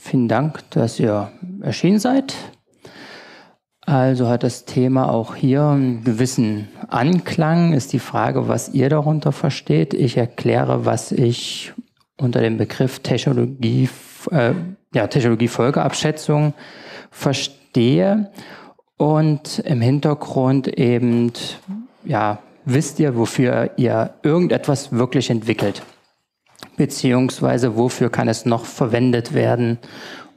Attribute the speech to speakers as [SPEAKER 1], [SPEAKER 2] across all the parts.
[SPEAKER 1] vielen Dank, dass ihr erschienen seid. Also hat das Thema auch hier einen gewissen Anklang. Ist die Frage, was ihr darunter versteht. Ich erkläre, was ich unter dem Begriff Technologie, äh, ja, Technologiefolgeabschätzung verstehe. Und im Hintergrund eben, ja, wisst ihr, wofür ihr irgendetwas wirklich entwickelt? Beziehungsweise wofür kann es noch verwendet werden?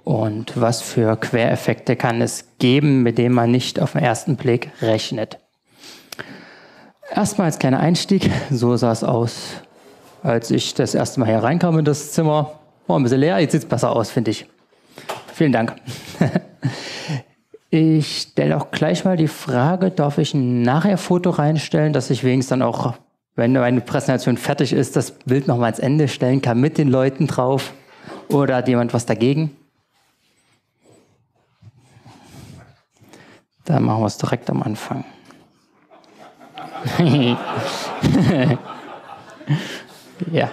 [SPEAKER 1] Und was für Quereffekte kann es geben, mit denen man nicht auf den ersten Blick rechnet? Erstmal als kleiner Einstieg, so sah es aus, als ich das erste Mal hier reinkam in das Zimmer. War ein bisschen leer, jetzt sieht es besser aus, finde ich. Vielen Dank. Ich stelle auch gleich mal die Frage, darf ich ein Nachher-Foto reinstellen, dass ich wenigstens dann auch, wenn meine Präsentation fertig ist, das Bild nochmal ans Ende stellen kann mit den Leuten drauf? Oder hat jemand was dagegen? Dann machen wir es direkt am Anfang. ja.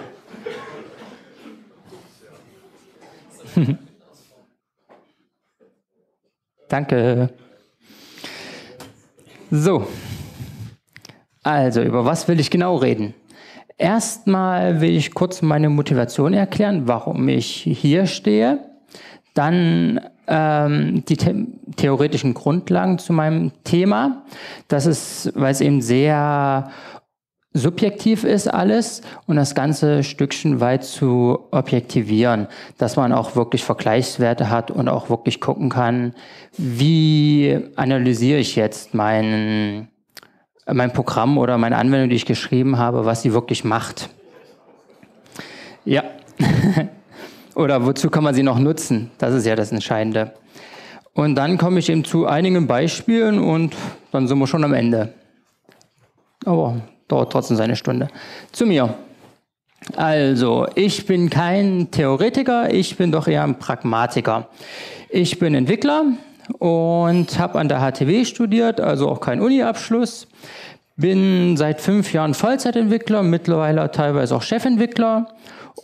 [SPEAKER 1] Danke. So. Also, über was will ich genau reden? Erstmal will ich kurz meine Motivation erklären, warum ich hier stehe. Dann ähm, die the theoretischen Grundlagen zu meinem Thema. Das ist, weil es eben sehr subjektiv ist alles und das ganze Stückchen weit zu objektivieren, dass man auch wirklich Vergleichswerte hat und auch wirklich gucken kann, wie analysiere ich jetzt mein, mein Programm oder meine Anwendung, die ich geschrieben habe, was sie wirklich macht. Ja. oder wozu kann man sie noch nutzen? Das ist ja das Entscheidende. Und dann komme ich eben zu einigen Beispielen und dann sind wir schon am Ende. Aber dauert trotzdem seine Stunde. Zu mir. Also, ich bin kein Theoretiker, ich bin doch eher ein Pragmatiker. Ich bin Entwickler und habe an der HTW studiert, also auch kein Uni-Abschluss. Bin seit fünf Jahren Vollzeitentwickler, mittlerweile teilweise auch Chefentwickler.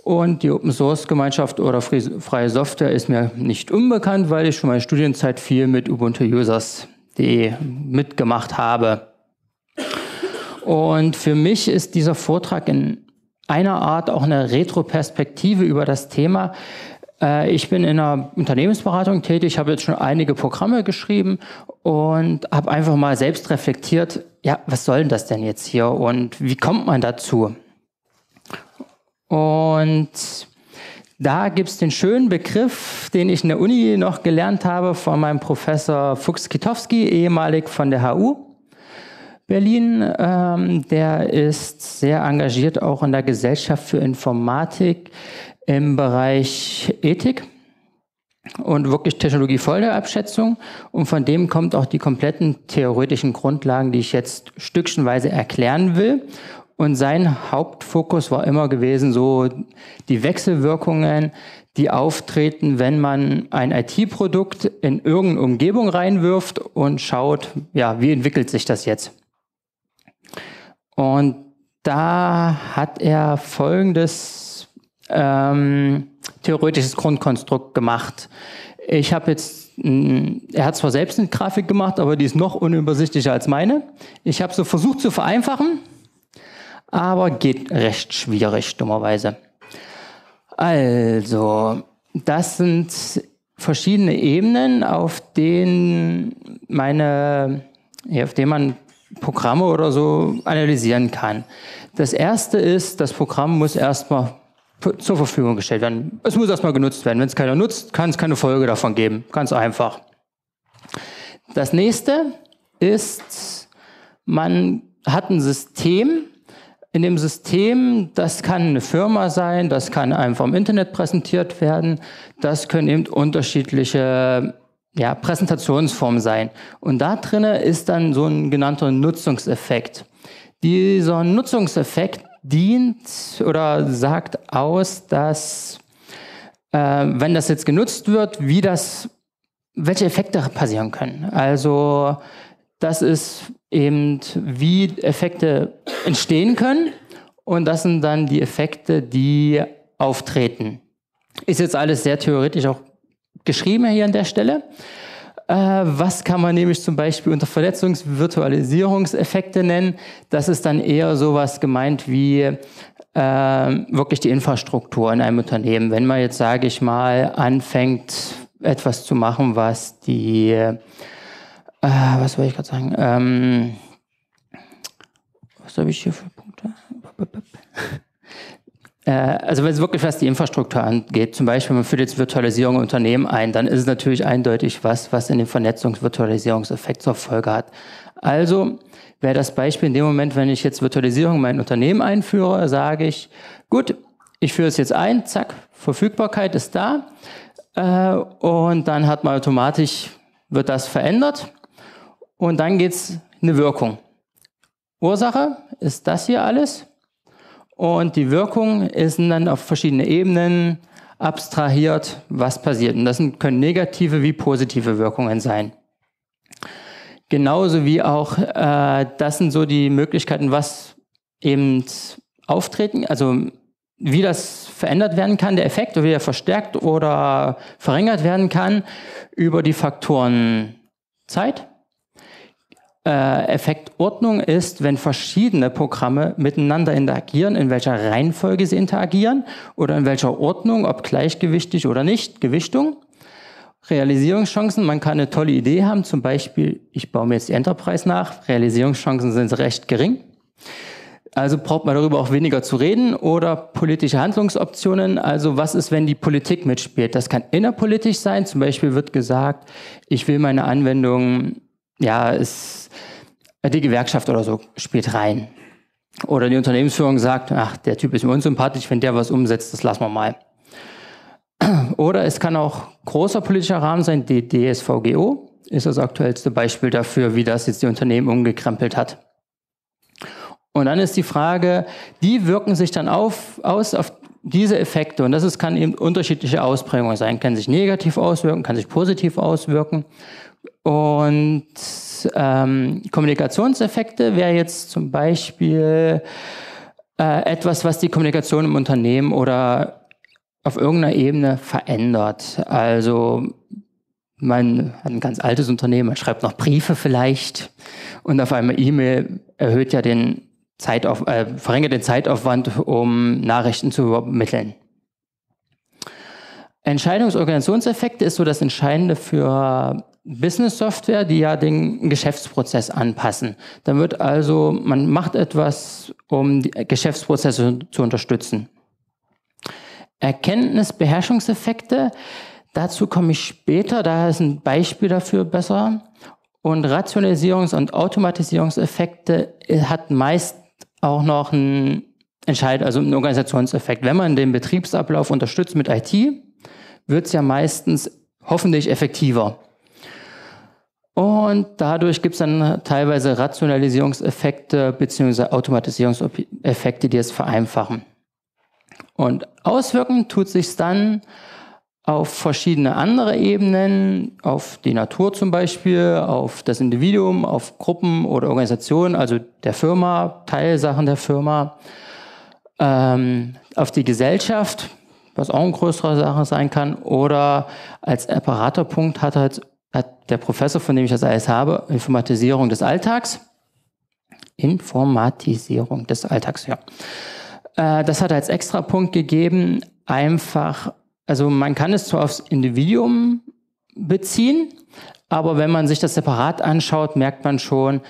[SPEAKER 1] Und die Open Source Gemeinschaft oder freie Software ist mir nicht unbekannt, weil ich schon meine Studienzeit viel mit Ubuntu Users.de mitgemacht habe. Und für mich ist dieser Vortrag in einer Art auch eine Retroperspektive über das Thema. Äh, ich bin in einer Unternehmensberatung tätig, habe jetzt schon einige Programme geschrieben und habe einfach mal selbst reflektiert, ja, was soll denn das denn jetzt hier und wie kommt man dazu? Und da gibt es den schönen Begriff, den ich in der Uni noch gelernt habe von meinem Professor Fuchs-Kitowski, ehemalig von der HU. Berlin, ähm, der ist sehr engagiert auch in der Gesellschaft für Informatik im Bereich Ethik und wirklich Technologiefolgeabschätzung. Und von dem kommt auch die kompletten theoretischen Grundlagen, die ich jetzt stückchenweise erklären will. Und sein Hauptfokus war immer gewesen, so die Wechselwirkungen, die auftreten, wenn man ein IT-Produkt in irgendeine Umgebung reinwirft und schaut, ja, wie entwickelt sich das jetzt? Und da hat er folgendes ähm, theoretisches Grundkonstrukt gemacht. Ich habe jetzt, er hat zwar selbst eine Grafik gemacht, aber die ist noch unübersichtlicher als meine. Ich habe so versucht zu vereinfachen, aber geht recht schwierig, dummerweise. Also, das sind verschiedene Ebenen, auf denen meine, auf denen man Programme oder so analysieren kann. Das erste ist, das Programm muss erstmal zur Verfügung gestellt werden. Es muss erstmal genutzt werden. Wenn es keiner nutzt, kann es keine Folge davon geben. Ganz einfach. Das nächste ist, man hat ein System. In dem System, das kann eine Firma sein, das kann einfach im Internet präsentiert werden, das können eben unterschiedliche ja, Präsentationsform sein. Und da drinnen ist dann so ein genannter Nutzungseffekt. Dieser Nutzungseffekt dient oder sagt aus, dass äh, wenn das jetzt genutzt wird, wie das, welche Effekte passieren können. Also das ist eben, wie Effekte entstehen können und das sind dann die Effekte, die auftreten. Ist jetzt alles sehr theoretisch auch geschrieben hier an der Stelle. Äh, was kann man nämlich zum Beispiel unter Verletzungsvirtualisierungseffekte nennen? Das ist dann eher sowas gemeint wie äh, wirklich die Infrastruktur in einem Unternehmen. Wenn man jetzt, sage ich mal, anfängt, etwas zu machen, was die, äh, was wollte ich gerade sagen, ähm, was habe ich hier für Punkte? Äh, also wenn es wirklich was die Infrastruktur angeht, zum Beispiel man führt jetzt Virtualisierung im Unternehmen ein, dann ist es natürlich eindeutig was, was in den Vernetzungs-Virtualisierungseffekt zur Folge hat. Also wäre das Beispiel in dem Moment, wenn ich jetzt Virtualisierung in mein Unternehmen einführe, sage ich, gut, ich führe es jetzt ein, zack, Verfügbarkeit ist da äh, und dann hat man automatisch, wird das verändert und dann geht es eine Wirkung. Ursache ist das hier alles und die Wirkung ist dann auf verschiedene Ebenen abstrahiert, was passiert. Und das können negative wie positive Wirkungen sein. Genauso wie auch, äh, das sind so die Möglichkeiten, was eben auftreten, also wie das verändert werden kann, der Effekt, wie er verstärkt oder verringert werden kann über die Faktoren Zeit, äh, Effektordnung ist, wenn verschiedene Programme miteinander interagieren, in welcher Reihenfolge sie interagieren oder in welcher Ordnung, ob gleichgewichtig oder nicht, Gewichtung. Realisierungschancen, man kann eine tolle Idee haben, zum Beispiel, ich baue mir jetzt die Enterprise nach, Realisierungschancen sind recht gering. Also braucht man darüber auch weniger zu reden oder politische Handlungsoptionen. Also was ist, wenn die Politik mitspielt? Das kann innerpolitisch sein. Zum Beispiel wird gesagt, ich will meine Anwendung ja, ist, die Gewerkschaft oder so spielt rein. Oder die Unternehmensführung sagt, ach, der Typ ist mir unsympathisch, wenn der was umsetzt, das lassen wir mal. Oder es kann auch großer politischer Rahmen sein, die DSVGO ist das aktuellste Beispiel dafür, wie das jetzt die Unternehmen umgekrempelt hat. Und dann ist die Frage, die wirken sich dann auf, aus auf diese Effekte, und das ist, kann eben unterschiedliche Ausprägungen sein, kann sich negativ auswirken, kann sich positiv auswirken. Und ähm, Kommunikationseffekte wäre jetzt zum Beispiel äh, etwas, was die Kommunikation im Unternehmen oder auf irgendeiner Ebene verändert. Also man hat ein ganz altes Unternehmen, man schreibt noch Briefe vielleicht und auf einmal E-Mail erhöht ja den Zeitauf äh, verringert den Zeitaufwand, um Nachrichten zu übermitteln. Entscheidungsorganisationseffekte ist so das Entscheidende für Business-Software, die ja den Geschäftsprozess anpassen. Dann wird also, man macht etwas, um die Geschäftsprozesse zu unterstützen. Erkenntnis-Beherrschungseffekte, dazu komme ich später, da ist ein Beispiel dafür besser. Und Rationalisierungs- und Automatisierungseffekte hat meist auch noch einen Entscheid, also einen Organisationseffekt. Wenn man den Betriebsablauf unterstützt mit IT, wird es ja meistens hoffentlich effektiver. Und dadurch gibt es dann teilweise Rationalisierungseffekte bzw. Automatisierungseffekte, die es vereinfachen. Und auswirken tut sich dann auf verschiedene andere Ebenen, auf die Natur zum Beispiel, auf das Individuum, auf Gruppen oder Organisationen, also der Firma, Teilsachen der Firma, ähm, auf die Gesellschaft, was auch eine größere Sache sein kann, oder als Apparatorpunkt hat halt hat der Professor, von dem ich das alles habe, Informatisierung des Alltags. Informatisierung des Alltags, ja. Äh, das hat er als Extrapunkt gegeben, einfach, also man kann es zwar aufs Individuum beziehen, aber wenn man sich das separat anschaut, merkt man schon,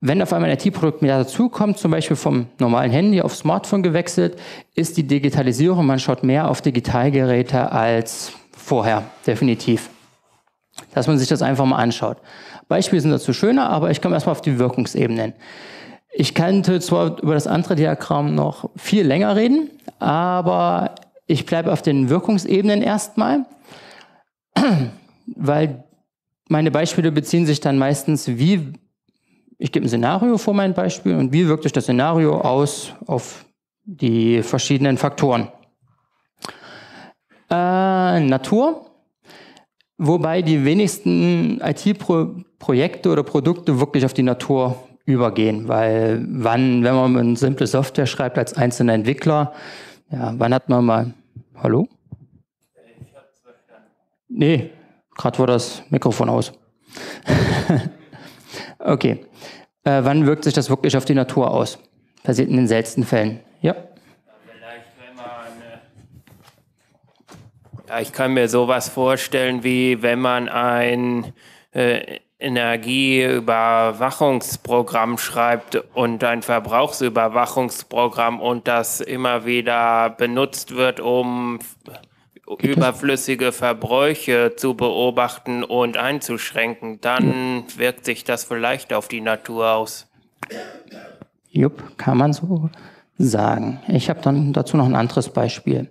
[SPEAKER 1] wenn auf einmal ein IT-Produkt mehr dazukommt, zum Beispiel vom normalen Handy auf Smartphone gewechselt, ist die Digitalisierung, man schaut mehr auf Digitalgeräte als vorher, definitiv dass man sich das einfach mal anschaut. Beispiele sind dazu schöner, aber ich komme erstmal auf die Wirkungsebenen. Ich könnte zwar über das andere Diagramm noch viel länger reden, aber ich bleibe auf den Wirkungsebenen erstmal, weil meine Beispiele beziehen sich dann meistens, wie, ich gebe ein Szenario vor mein Beispiel und wie wirkt sich das Szenario aus auf die verschiedenen Faktoren. Äh, Natur Wobei die wenigsten IT-Projekte oder Produkte wirklich auf die Natur übergehen, weil wann, wenn man eine simple Software schreibt als einzelner Entwickler, ja, wann hat man mal, hallo? Nee, gerade war das Mikrofon aus. okay. Äh, wann wirkt sich das wirklich auf die Natur aus? Passiert in den seltensten Fällen. Ja. Vielleicht, wenn man.
[SPEAKER 2] Ja, ich kann mir sowas vorstellen, wie wenn man ein äh, Energieüberwachungsprogramm schreibt und ein Verbrauchsüberwachungsprogramm und das immer wieder benutzt wird, um überflüssige Verbräuche zu beobachten und einzuschränken, dann wirkt sich das vielleicht auf die Natur aus.
[SPEAKER 1] Jupp, kann man so sagen. Ich habe dann dazu noch ein anderes Beispiel.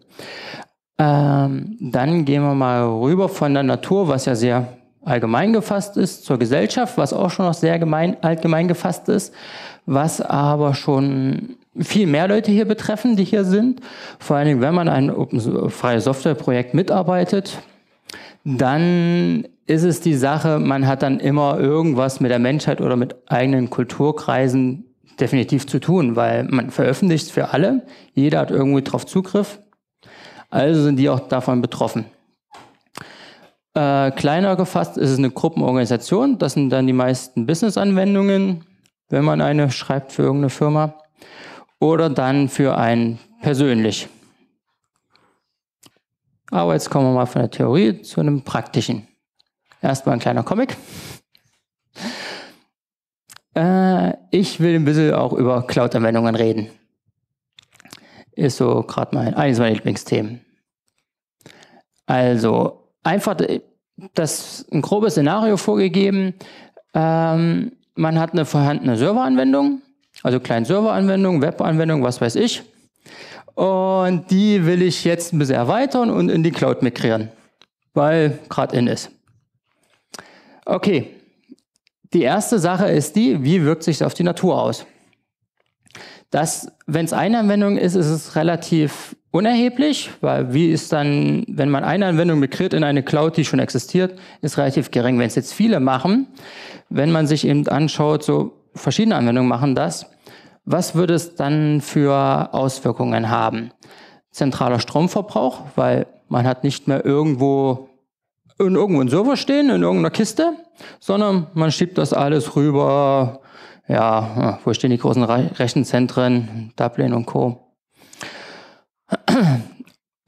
[SPEAKER 1] Ähm, dann gehen wir mal rüber von der Natur, was ja sehr allgemein gefasst ist, zur Gesellschaft, was auch schon noch sehr gemein, allgemein gefasst ist, was aber schon viel mehr Leute hier betreffen, die hier sind. Vor allen Dingen, wenn man ein Open freie Software-Projekt mitarbeitet, dann ist es die Sache, man hat dann immer irgendwas mit der Menschheit oder mit eigenen Kulturkreisen definitiv zu tun, weil man veröffentlicht für alle, jeder hat irgendwie drauf Zugriff, also sind die auch davon betroffen. Äh, kleiner gefasst ist es eine Gruppenorganisation, das sind dann die meisten Business-Anwendungen, wenn man eine schreibt für irgendeine Firma oder dann für einen persönlich. Aber jetzt kommen wir mal von der Theorie zu einem praktischen. Erstmal ein kleiner Comic. Äh, ich will ein bisschen auch über Cloud-Anwendungen reden. Ist so gerade mein, eines meiner Lieblingsthemen. Also, einfach das ein grobes Szenario vorgegeben. Ähm, man hat eine vorhandene Serveranwendung also kleine Serveranwendung, Webanwendung, was weiß ich. Und die will ich jetzt ein bisschen erweitern und in die Cloud migrieren, weil gerade in ist. Okay, die erste Sache ist die, wie wirkt sich das auf die Natur aus? Das, wenn es eine Anwendung ist, ist es relativ unerheblich, weil wie ist dann, wenn man eine Anwendung migriert in eine Cloud, die schon existiert, ist relativ gering. Wenn es jetzt viele machen, wenn man sich eben anschaut, so verschiedene Anwendungen machen das. Was würde es dann für Auswirkungen haben? Zentraler Stromverbrauch, weil man hat nicht mehr irgendwo in irgendwo einen Server stehen, in irgendeiner Kiste, sondern man schiebt das alles rüber. Ja, wo stehen die großen Rechenzentren? Dublin und Co.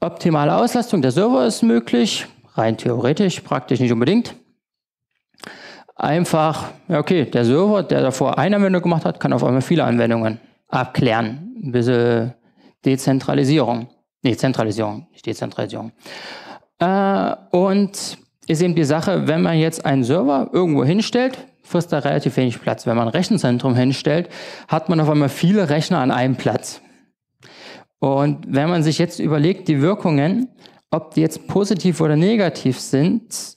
[SPEAKER 1] Optimale Auslastung der Server ist möglich, rein theoretisch, praktisch nicht unbedingt einfach, okay, der Server, der davor eine Anwendung gemacht hat, kann auf einmal viele Anwendungen abklären. Ein bisschen Dezentralisierung. Nee, Zentralisierung, nicht Dezentralisierung. Äh, und ist eben die Sache, wenn man jetzt einen Server irgendwo hinstellt, frisst da relativ wenig Platz. Wenn man ein Rechenzentrum hinstellt, hat man auf einmal viele Rechner an einem Platz. Und wenn man sich jetzt überlegt, die Wirkungen, ob die jetzt positiv oder negativ sind,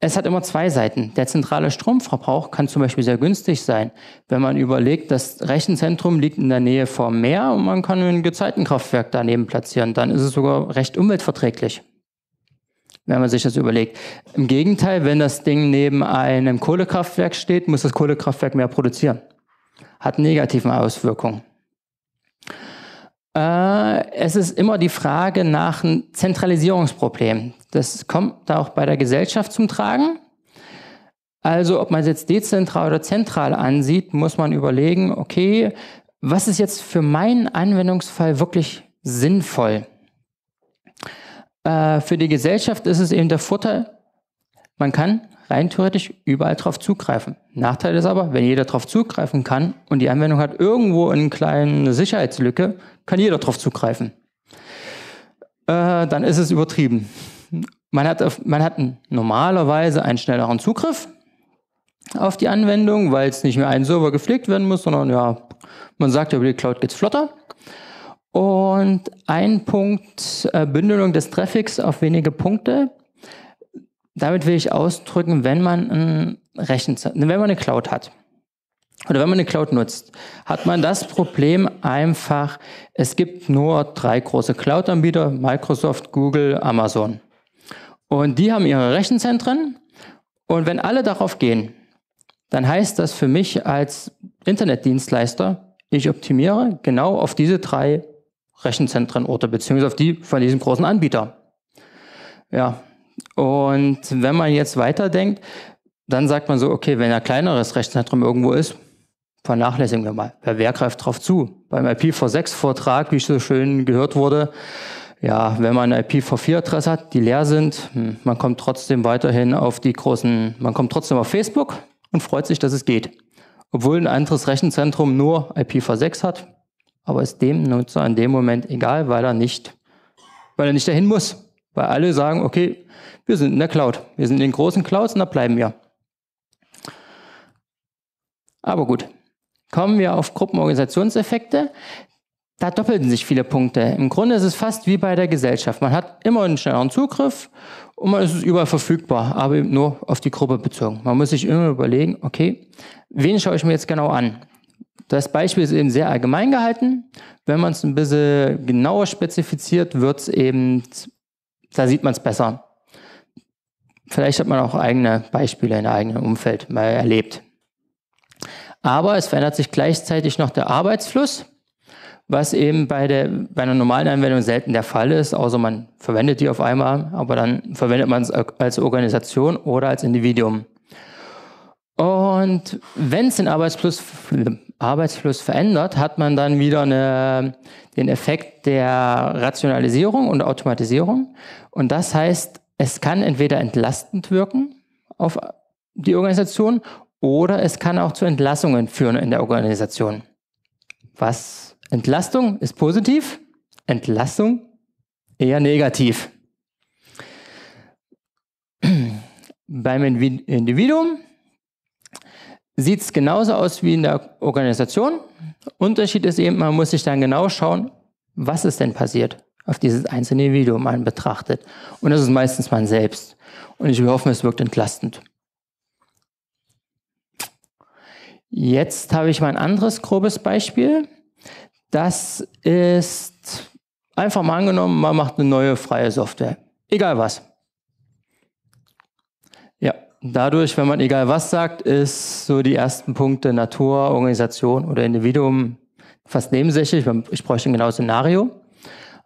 [SPEAKER 1] es hat immer zwei Seiten. Der zentrale Stromverbrauch kann zum Beispiel sehr günstig sein, wenn man überlegt, das Rechenzentrum liegt in der Nähe vom Meer und man kann ein Gezeitenkraftwerk daneben platzieren. Dann ist es sogar recht umweltverträglich, wenn man sich das überlegt. Im Gegenteil, wenn das Ding neben einem Kohlekraftwerk steht, muss das Kohlekraftwerk mehr produzieren. Hat negative Auswirkungen. Äh, es ist immer die Frage nach einem Zentralisierungsproblem. Das kommt auch bei der Gesellschaft zum Tragen. Also ob man es jetzt dezentral oder zentral ansieht, muss man überlegen, okay, was ist jetzt für meinen Anwendungsfall wirklich sinnvoll? Äh, für die Gesellschaft ist es eben der Vorteil, man kann rein theoretisch überall drauf zugreifen. Nachteil ist aber, wenn jeder drauf zugreifen kann und die Anwendung hat irgendwo eine kleine Sicherheitslücke, kann jeder drauf zugreifen. Äh, dann ist es übertrieben. Man hat, man hat normalerweise einen schnelleren Zugriff auf die Anwendung, weil es nicht mehr ein Server gepflegt werden muss, sondern ja, man sagt über die Cloud geht's flotter. Und ein Punkt, äh, Bündelung des Traffics auf wenige Punkte. Damit will ich ausdrücken, wenn man ein Rechenzentrum, wenn man eine Cloud hat oder wenn man eine Cloud nutzt, hat man das Problem einfach, es gibt nur drei große Cloud-Anbieter, Microsoft, Google, Amazon. Und die haben ihre Rechenzentren und wenn alle darauf gehen, dann heißt das für mich als Internetdienstleister, ich optimiere genau auf diese drei Rechenzentrenorte, beziehungsweise auf die von diesem großen Anbieter. Ja, Und wenn man jetzt weiterdenkt, dann sagt man so, okay, wenn ein kleineres Rechenzentrum irgendwo ist, vernachlässigen wir mal. Wer greift drauf zu? Beim IPv6-Vortrag, wie so schön gehört wurde, ja, wenn man eine IPv4-Adresse hat, die leer sind, hm, man kommt trotzdem weiterhin auf die großen, man kommt trotzdem auf Facebook und freut sich, dass es geht. Obwohl ein anderes Rechenzentrum nur IPv6 hat, aber ist dem Nutzer in dem Moment egal, weil er nicht, weil er nicht dahin muss. Weil alle sagen, okay, wir sind in der Cloud, wir sind in den großen Clouds und da bleiben wir. Aber gut, kommen wir auf Gruppenorganisationseffekte. Da doppelten sich viele Punkte. Im Grunde ist es fast wie bei der Gesellschaft. Man hat immer einen schnelleren Zugriff und man ist überall verfügbar, aber nur auf die Gruppe bezogen. Man muss sich immer überlegen, okay, wen schaue ich mir jetzt genau an? Das Beispiel ist eben sehr allgemein gehalten. Wenn man es ein bisschen genauer spezifiziert, wird es eben, da sieht man es besser. Vielleicht hat man auch eigene Beispiele in einem eigenen Umfeld mal erlebt. Aber es verändert sich gleichzeitig noch der Arbeitsfluss was eben bei, der, bei einer normalen Anwendung selten der Fall ist, außer man verwendet die auf einmal, aber dann verwendet man es als Organisation oder als Individuum. Und wenn es den Arbeitsfluss, Arbeitsfluss verändert, hat man dann wieder eine, den Effekt der Rationalisierung und Automatisierung. Und das heißt, es kann entweder entlastend wirken auf die Organisation oder es kann auch zu Entlassungen führen in der Organisation. Was Entlastung ist positiv, Entlassung eher negativ. Beim Individuum sieht es genauso aus wie in der Organisation. Unterschied ist eben, man muss sich dann genau schauen, was ist denn passiert auf dieses einzelne Individuum man betrachtet. Und das ist meistens man selbst. Und ich hoffe, es wirkt entlastend. Jetzt habe ich mal ein anderes grobes Beispiel. Das ist einfach mal angenommen, man macht eine neue freie Software. Egal was. Dadurch, wenn man egal was sagt, ist so die ersten Punkte Natur, Organisation oder Individuum fast nebensächlich. Ich bräuchte ein genaues Szenario.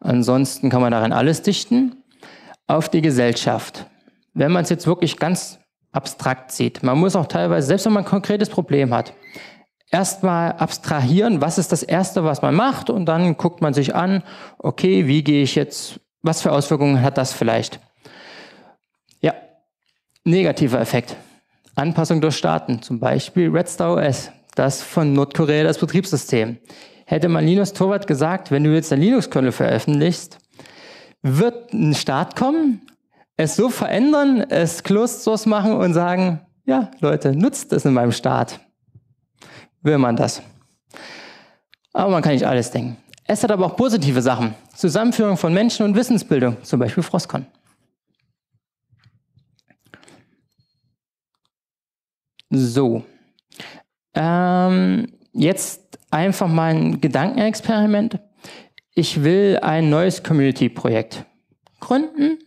[SPEAKER 1] Ansonsten kann man darin alles dichten. Auf die Gesellschaft. Wenn man es jetzt wirklich ganz abstrakt sieht, man muss auch teilweise, selbst wenn man ein konkretes Problem hat, erstmal abstrahieren, was ist das Erste, was man macht und dann guckt man sich an, okay, wie gehe ich jetzt, was für Auswirkungen hat das vielleicht? Negativer Effekt. Anpassung durch Staaten, zum Beispiel Red Star OS, das von Nordkorea das Betriebssystem. Hätte man Linus Torwart gesagt, wenn du jetzt ein Linux-Kernel veröffentlichst, wird ein Staat kommen, es so verändern, es Closed Source machen und sagen, ja, Leute, nutzt es in meinem Staat will man das. Aber man kann nicht alles denken. Es hat aber auch positive Sachen. Zusammenführung von Menschen und Wissensbildung, zum Beispiel Frostcon. So. Ähm, jetzt einfach mal ein Gedankenexperiment. Ich will ein neues Community-Projekt gründen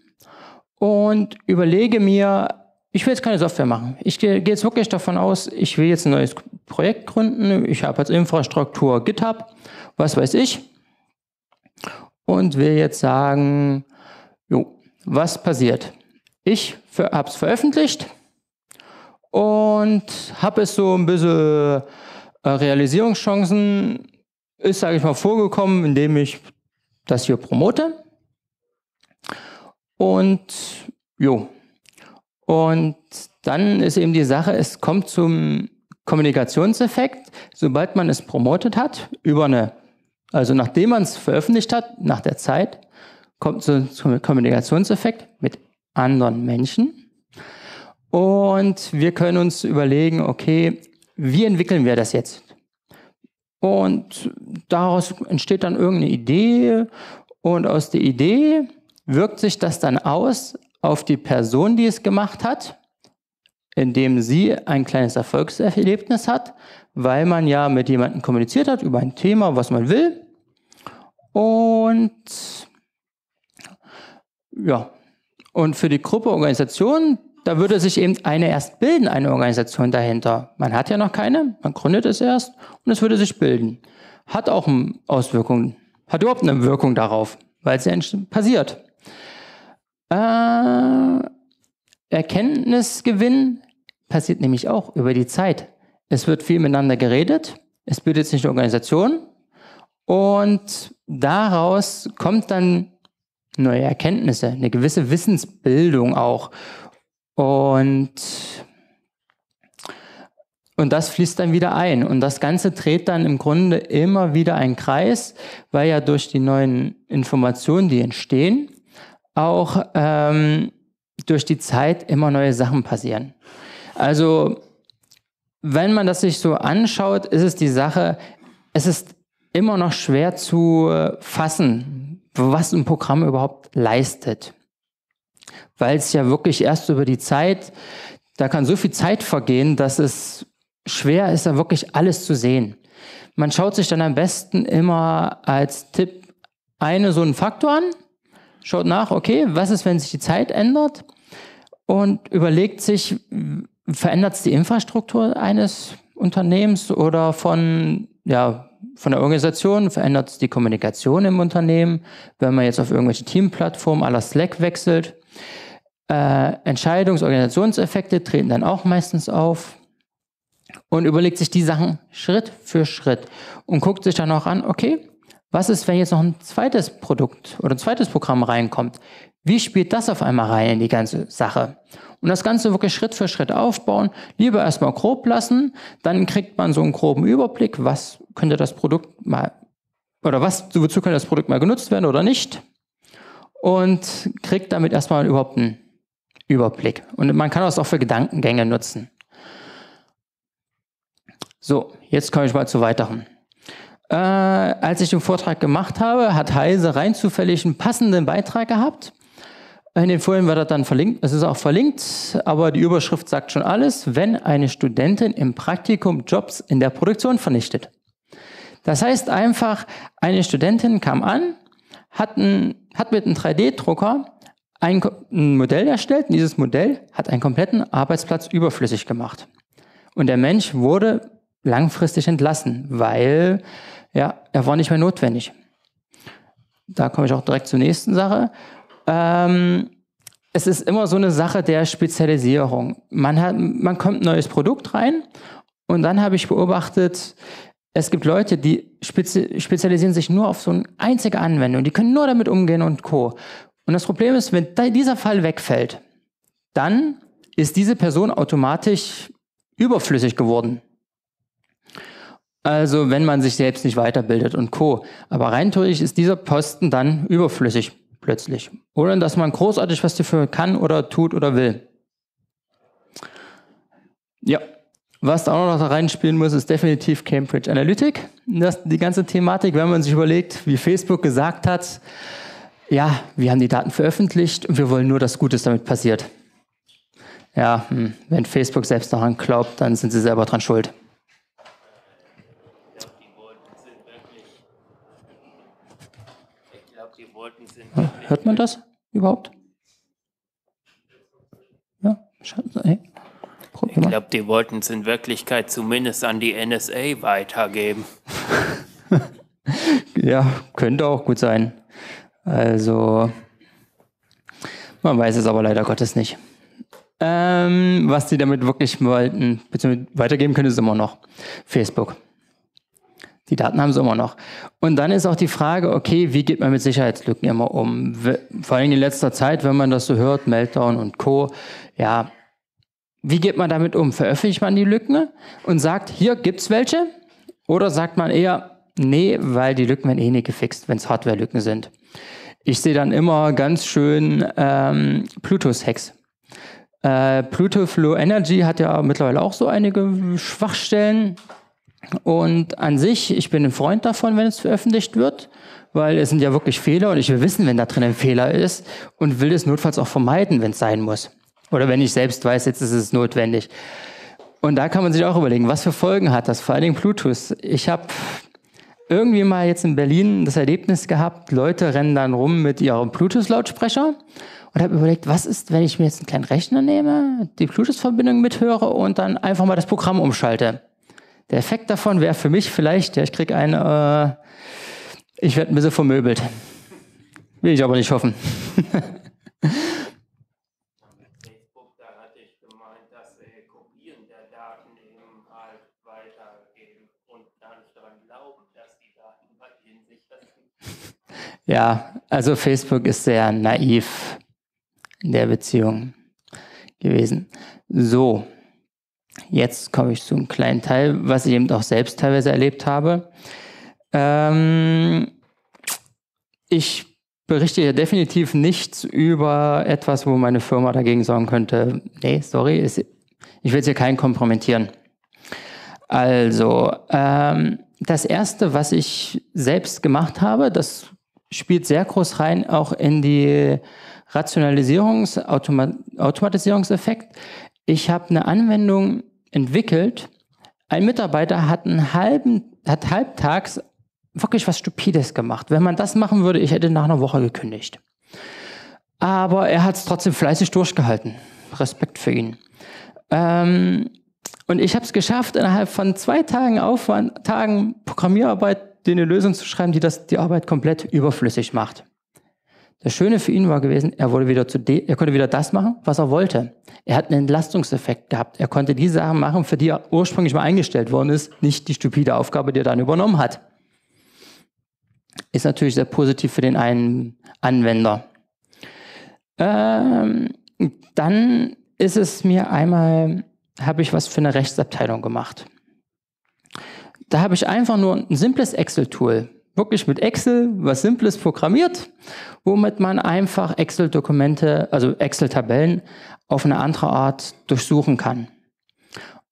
[SPEAKER 1] und überlege mir, ich will jetzt keine Software machen. Ich gehe jetzt wirklich davon aus, ich will jetzt ein neues Projekt gründen. Ich habe als Infrastruktur GitHub, was weiß ich. Und will jetzt sagen, jo, was passiert? Ich habe es veröffentlicht und habe es so ein bisschen äh, Realisierungschancen, ist, sage ich mal, vorgekommen, indem ich das hier promote. Und jo, und dann ist eben die Sache, es kommt zum Kommunikationseffekt, sobald man es promotet hat, über eine, also nachdem man es veröffentlicht hat, nach der Zeit, kommt so zum Kommunikationseffekt mit anderen Menschen. Und wir können uns überlegen, okay, wie entwickeln wir das jetzt? Und daraus entsteht dann irgendeine Idee und aus der Idee wirkt sich das dann aus auf die Person, die es gemacht hat, indem sie ein kleines Erfolgserlebnis hat, weil man ja mit jemandem kommuniziert hat über ein Thema, was man will. Und ja, und für die Gruppe Organisation, da würde sich eben eine erst bilden, eine Organisation dahinter. Man hat ja noch keine, man gründet es erst und es würde sich bilden. Hat auch Auswirkungen, hat überhaupt eine Wirkung darauf, weil es ja passiert. Äh, Erkenntnisgewinn passiert nämlich auch über die Zeit. Es wird viel miteinander geredet, es bildet sich eine Organisation und daraus kommt dann neue Erkenntnisse, eine gewisse Wissensbildung auch. Und, und das fließt dann wieder ein. Und das Ganze dreht dann im Grunde immer wieder einen Kreis, weil ja durch die neuen Informationen, die entstehen, auch ähm, durch die Zeit immer neue Sachen passieren. Also wenn man das sich so anschaut, ist es die Sache, es ist immer noch schwer zu fassen, was ein Programm überhaupt leistet. Weil es ja wirklich erst über die Zeit, da kann so viel Zeit vergehen, dass es schwer ist, da wirklich alles zu sehen. Man schaut sich dann am besten immer als Tipp eine so einen Faktor an, schaut nach, okay, was ist, wenn sich die Zeit ändert und überlegt sich, verändert es die Infrastruktur eines Unternehmens oder von, ja, von der Organisation, verändert es die Kommunikation im Unternehmen, wenn man jetzt auf irgendwelche Teamplattformen aller Slack wechselt. Äh, Entscheidungs-, Organisationseffekte treten dann auch meistens auf und überlegt sich die Sachen Schritt für Schritt und guckt sich dann auch an, okay, was ist, wenn jetzt noch ein zweites Produkt oder ein zweites Programm reinkommt? Wie spielt das auf einmal rein in die ganze Sache? Und das Ganze wirklich Schritt für Schritt aufbauen. Lieber erstmal grob lassen, dann kriegt man so einen groben Überblick, was könnte das Produkt mal, oder was, wozu könnte das Produkt mal genutzt werden oder nicht. Und kriegt damit erstmal überhaupt einen Überblick. Und man kann das auch für Gedankengänge nutzen. So, jetzt komme ich mal zu weiteren. Äh, als ich den Vortrag gemacht habe, hat Heise rein zufällig einen passenden Beitrag gehabt in den Folien wird er dann verlinkt, es ist auch verlinkt, aber die Überschrift sagt schon alles, wenn eine Studentin im Praktikum Jobs in der Produktion vernichtet. Das heißt einfach, eine Studentin kam an, hat, ein, hat mit einem 3D-Drucker ein, ein Modell erstellt und dieses Modell hat einen kompletten Arbeitsplatz überflüssig gemacht. Und der Mensch wurde langfristig entlassen, weil ja, er war nicht mehr notwendig. Da komme ich auch direkt zur nächsten Sache. Ähm, es ist immer so eine Sache der Spezialisierung. Man, hat, man kommt ein neues Produkt rein und dann habe ich beobachtet, es gibt Leute, die spezi spezialisieren sich nur auf so eine einzige Anwendung. Die können nur damit umgehen und Co. Und das Problem ist, wenn dieser Fall wegfällt, dann ist diese Person automatisch überflüssig geworden. Also wenn man sich selbst nicht weiterbildet und Co. Aber rein theoretisch ist dieser Posten dann überflüssig plötzlich. Ohne dass man großartig was dafür kann oder tut oder will. Ja, was da auch noch da reinspielen muss, ist definitiv Cambridge Analytic. Das, die ganze Thematik, wenn man sich überlegt, wie Facebook gesagt hat, ja, wir haben die Daten veröffentlicht und wir wollen nur, dass Gutes damit passiert. Ja, hm, wenn Facebook selbst daran glaubt, dann sind sie selber dran schuld. Hört man das überhaupt? Ja,
[SPEAKER 2] hey. Ich glaube, die wollten es in Wirklichkeit zumindest an die NSA weitergeben.
[SPEAKER 1] ja, könnte auch gut sein. Also, man weiß es aber leider Gottes nicht. Ähm, was die damit wirklich wollten, beziehungsweise weitergeben können, ist immer noch Facebook. Die Daten haben sie immer noch. Und dann ist auch die Frage, okay, wie geht man mit Sicherheitslücken immer um? Vor allem in letzter Zeit, wenn man das so hört, Meltdown und Co. Ja, wie geht man damit um? Veröffentlicht man die Lücken und sagt, hier gibt's welche? Oder sagt man eher, nee, weil die Lücken werden eh nicht gefixt, wenn es Hardware-Lücken sind. Ich sehe dann immer ganz schön ähm, Bluetooth-Hacks. Äh, Bluetooth Low Energy hat ja mittlerweile auch so einige Schwachstellen. Und an sich, ich bin ein Freund davon, wenn es veröffentlicht wird, weil es sind ja wirklich Fehler und ich will wissen, wenn da drin ein Fehler ist und will es notfalls auch vermeiden, wenn es sein muss. Oder wenn ich selbst weiß, jetzt ist es notwendig. Und da kann man sich auch überlegen, was für Folgen hat das, vor allen Dingen Bluetooth. Ich habe irgendwie mal jetzt in Berlin das Erlebnis gehabt, Leute rennen dann rum mit ihrem Bluetooth-Lautsprecher und habe überlegt, was ist, wenn ich mir jetzt einen kleinen Rechner nehme, die Bluetooth-Verbindung mithöre und dann einfach mal das Programm umschalte. Der Effekt davon wäre für mich vielleicht, ja, ich kriege ein, äh, ich werde ein bisschen vermöbelt. Will ich aber nicht hoffen. Ja, also Facebook ist sehr naiv in der Beziehung gewesen. So, jetzt komme ich zu einem kleinen Teil, was ich eben auch selbst teilweise erlebt habe. Ähm, ich berichte hier definitiv nichts über etwas, wo meine Firma dagegen sagen könnte, nee, sorry, ist, ich will jetzt hier keinen kompromittieren. Also, ähm, das erste, was ich selbst gemacht habe, das spielt sehr groß rein auch in die Rationalisierungs-, Automa Automatisierungseffekt. Ich habe eine Anwendung entwickelt. Ein Mitarbeiter hat einen halben, hat halbtags wirklich was Stupides gemacht. Wenn man das machen würde, ich hätte nach einer Woche gekündigt. Aber er hat es trotzdem fleißig durchgehalten. Respekt für ihn. Ähm, und ich habe es geschafft, innerhalb von zwei Tagen Aufwand, Tagen Programmierarbeit, eine Lösung zu schreiben, die das, die Arbeit komplett überflüssig macht. Das Schöne für ihn war gewesen, er, wurde wieder zu er konnte wieder das machen, was er wollte. Er hat einen Entlastungseffekt gehabt. Er konnte die Sachen machen, für die er ursprünglich mal eingestellt worden ist, nicht die stupide Aufgabe, die er dann übernommen hat. Ist natürlich sehr positiv für den einen Anwender. Ähm, dann ist es mir einmal, habe ich was für eine Rechtsabteilung gemacht. Da habe ich einfach nur ein simples Excel-Tool, wirklich mit Excel was Simples programmiert, womit man einfach Excel-Dokumente, also Excel-Tabellen auf eine andere Art durchsuchen kann.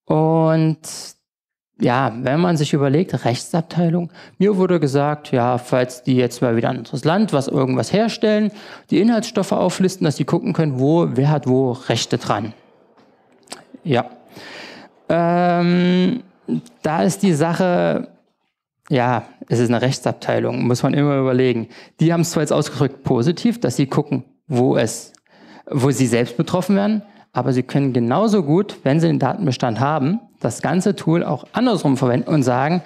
[SPEAKER 1] Und ja, wenn man sich überlegt, Rechtsabteilung, mir wurde gesagt, ja, falls die jetzt mal wieder ein anderes Land, was irgendwas herstellen, die Inhaltsstoffe auflisten, dass die gucken können, wo, wer hat wo Rechte dran. Ja. Ähm, da ist die Sache, ja, es ist eine Rechtsabteilung, muss man immer überlegen. Die haben es zwar jetzt ausgedrückt positiv, dass sie gucken, wo es, wo sie selbst betroffen werden, aber sie können genauso gut, wenn sie den Datenbestand haben, das ganze Tool auch andersrum verwenden und sagen,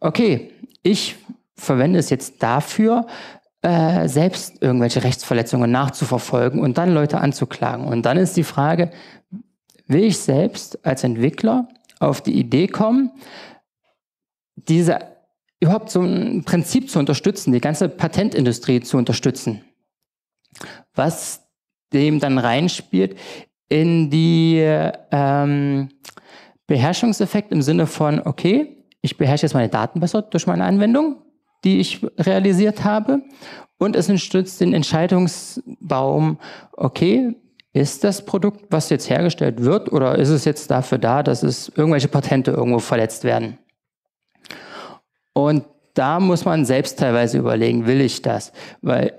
[SPEAKER 1] okay, ich verwende es jetzt dafür, äh, selbst irgendwelche Rechtsverletzungen nachzuverfolgen und dann Leute anzuklagen. Und dann ist die Frage, will ich selbst als Entwickler auf die Idee kommen, diese überhaupt so ein Prinzip zu unterstützen, die ganze Patentindustrie zu unterstützen, was dem dann reinspielt in die ähm, Beherrschungseffekt im Sinne von, okay, ich beherrsche jetzt meine Daten besser durch meine Anwendung, die ich realisiert habe. Und es unterstützt den Entscheidungsbaum, okay, ist das Produkt, was jetzt hergestellt wird, oder ist es jetzt dafür da, dass es irgendwelche Patente irgendwo verletzt werden? Und da muss man selbst teilweise überlegen, will ich das? Weil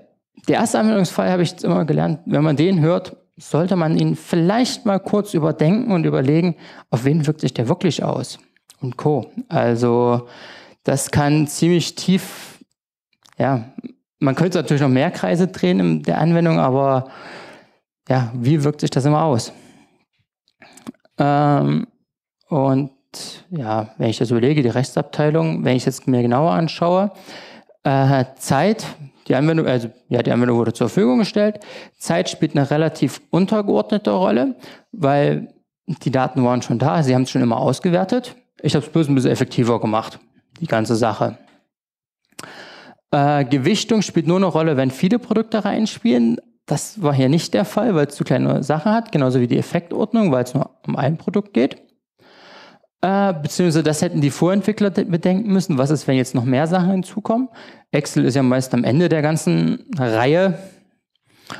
[SPEAKER 1] der erste Anwendungsfall habe ich immer gelernt, wenn man den hört, sollte man ihn vielleicht mal kurz überdenken und überlegen, auf wen wirkt sich der wirklich aus und Co. Also das kann ziemlich tief, ja, man könnte natürlich noch mehr Kreise drehen in der Anwendung, aber ja, wie wirkt sich das immer aus? Ähm, und ja, wenn ich das überlege, die Rechtsabteilung, wenn ich jetzt mir genauer anschaue, äh, Zeit, die Anwendung, also ja, die Anwendung wurde zur Verfügung gestellt. Zeit spielt eine relativ untergeordnete Rolle, weil die Daten waren schon da, sie haben es schon immer ausgewertet. Ich habe es bloß ein bisschen effektiver gemacht, die ganze Sache. Äh, Gewichtung spielt nur eine Rolle, wenn viele Produkte reinspielen. Das war hier nicht der Fall, weil es zu kleine Sachen hat, genauso wie die Effektordnung, weil es nur um ein Produkt geht. Äh, beziehungsweise das hätten die Vorentwickler bedenken müssen. Was ist, wenn jetzt noch mehr Sachen hinzukommen? Excel ist ja meist am Ende der ganzen Reihe,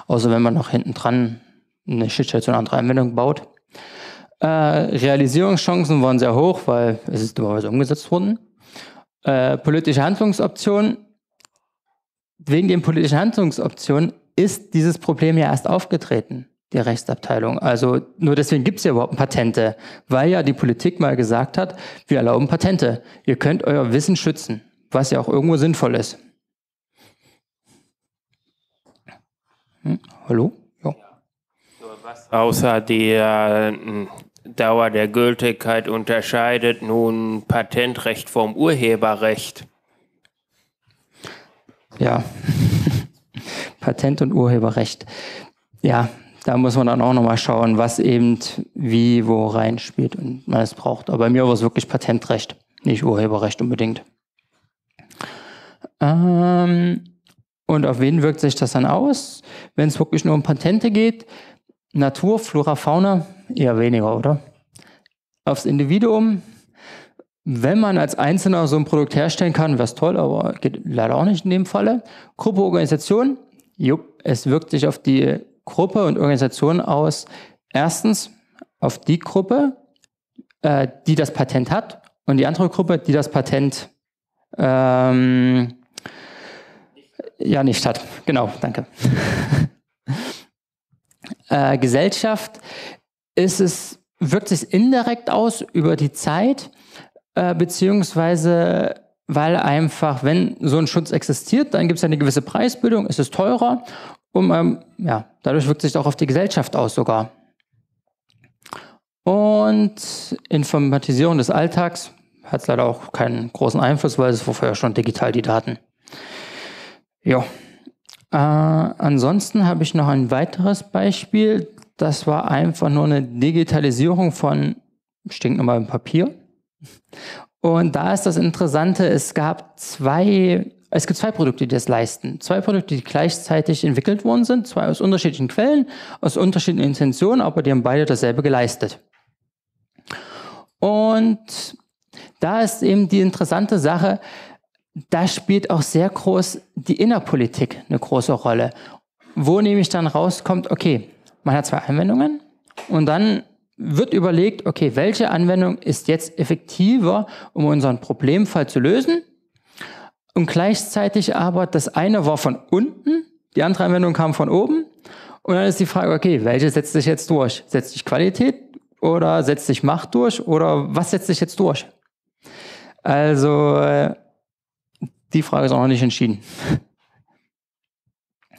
[SPEAKER 1] außer wenn man noch hinten dran eine Schnittstelle zu einer anderen Anwendung baut. Äh, Realisierungschancen waren sehr hoch, weil es ist dummerweise umgesetzt worden. Äh, politische Handlungsoptionen. Wegen den politischen Handlungsoptionen ist dieses Problem ja erst aufgetreten die Rechtsabteilung. Also nur deswegen gibt es ja überhaupt Patente, weil ja die Politik mal gesagt hat, wir erlauben Patente. Ihr könnt euer Wissen schützen, was ja auch irgendwo sinnvoll ist. Hm? Hallo? Ja.
[SPEAKER 2] Außer der äh, Dauer der Gültigkeit unterscheidet nun Patentrecht vom Urheberrecht.
[SPEAKER 1] Ja, Patent- und Urheberrecht. Ja, da muss man dann auch nochmal schauen, was eben wie wo reinspielt und man es braucht. Aber bei mir war es wirklich Patentrecht, nicht Urheberrecht unbedingt. Ähm, und auf wen wirkt sich das dann aus? Wenn es wirklich nur um Patente geht, Natur, Flora, Fauna, eher weniger, oder? Aufs Individuum, wenn man als Einzelner so ein Produkt herstellen kann, wäre es toll, aber geht leider auch nicht in dem Falle. Gruppe, Organisation, jupp, es wirkt sich auf die Gruppe und Organisation aus. Erstens auf die Gruppe, äh, die das Patent hat und die andere Gruppe, die das Patent ähm, ja nicht hat. Genau, danke. äh, Gesellschaft ist es, wirkt sich indirekt aus über die Zeit, äh, beziehungsweise weil einfach, wenn so ein Schutz existiert, dann gibt es eine gewisse Preisbildung, ist es teurer und ähm, ja, dadurch wirkt sich auch auf die Gesellschaft aus sogar. Und Informatisierung des Alltags hat leider auch keinen großen Einfluss, weil es war vorher schon digital die Daten. Ja. Äh, ansonsten habe ich noch ein weiteres Beispiel. Das war einfach nur eine Digitalisierung von stinknormalem Papier. Und da ist das Interessante, es gab zwei, es gibt zwei Produkte, die das leisten. Zwei Produkte, die gleichzeitig entwickelt worden sind, zwei aus unterschiedlichen Quellen, aus unterschiedlichen Intentionen, aber die haben beide dasselbe geleistet. Und da ist eben die interessante Sache, da spielt auch sehr groß die Innerpolitik eine große Rolle. Wo nämlich dann rauskommt, okay, man hat zwei Anwendungen und dann wird überlegt, okay, welche Anwendung ist jetzt effektiver, um unseren Problemfall zu lösen? Und gleichzeitig aber, das eine war von unten, die andere Anwendung kam von oben. Und dann ist die Frage, okay, welche setzt sich jetzt durch? Setzt sich Qualität oder setzt sich Macht durch oder was setzt sich jetzt durch? Also, äh, die Frage ist auch noch nicht entschieden,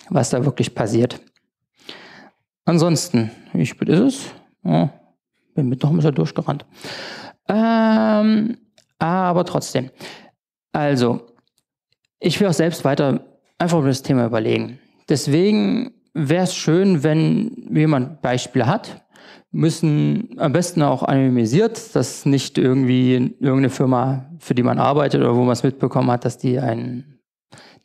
[SPEAKER 1] was da wirklich passiert. Ansonsten, wie spät ist es? Ja, bin mit noch ein bisschen durchgerannt. Ähm, aber trotzdem. Also, ich will auch selbst weiter einfach über das Thema überlegen. Deswegen wäre es schön, wenn jemand Beispiele hat, müssen am besten auch anonymisiert, dass nicht irgendwie irgendeine Firma, für die man arbeitet oder wo man es mitbekommen hat, dass die ein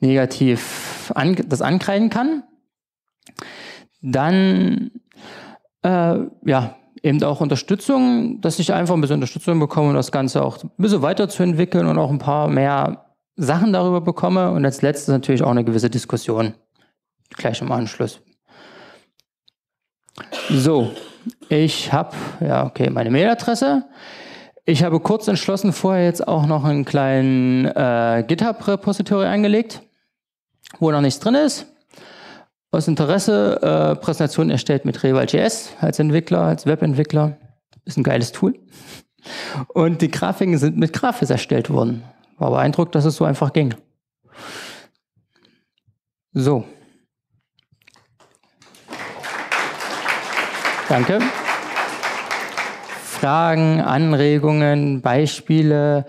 [SPEAKER 1] negativ an, das ankreiden kann. Dann äh, ja, eben auch Unterstützung, dass ich einfach ein bisschen Unterstützung bekomme, um das Ganze auch ein bisschen weiterzuentwickeln und auch ein paar mehr Sachen darüber bekomme. Und als letztes natürlich auch eine gewisse Diskussion. Gleich im Anschluss. So, ich habe, ja, okay, meine Mailadresse. Ich habe kurz entschlossen vorher jetzt auch noch einen kleinen äh, GitHub-Repository angelegt, wo noch nichts drin ist. Aus Interesse, äh, Präsentation erstellt mit Reval.js als Entwickler, als Webentwickler. Ist ein geiles Tool. Und die Grafiken sind mit Grafis erstellt worden. War beeindruckt, dass es so einfach ging. So. Danke. Fragen, Anregungen, Beispiele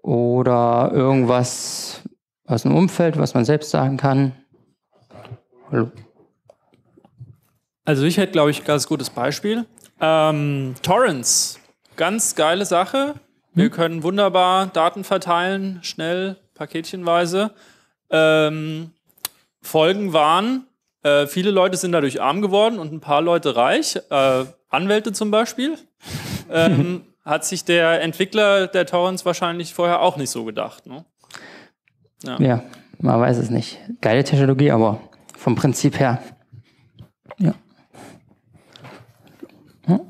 [SPEAKER 1] oder irgendwas aus dem Umfeld, was man selbst sagen kann?
[SPEAKER 3] Hallo. Also ich hätte, glaube ich, ein ganz gutes Beispiel. Ähm, Torrents, ganz geile Sache. Wir hm? können wunderbar Daten verteilen, schnell, paketchenweise. Ähm, Folgen waren, äh, viele Leute sind dadurch arm geworden und ein paar Leute reich. Äh, Anwälte zum Beispiel. Ähm, hat sich der Entwickler der Torrents wahrscheinlich vorher auch nicht so gedacht. Ne?
[SPEAKER 1] Ja. ja, man weiß es nicht. Geile Technologie, aber vom Prinzip her. Ja.
[SPEAKER 4] Hm?